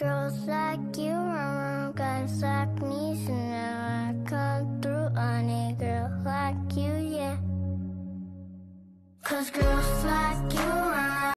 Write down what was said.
girls like you run around guys like me, so now I come through on a girl like you, yeah. Cause girls like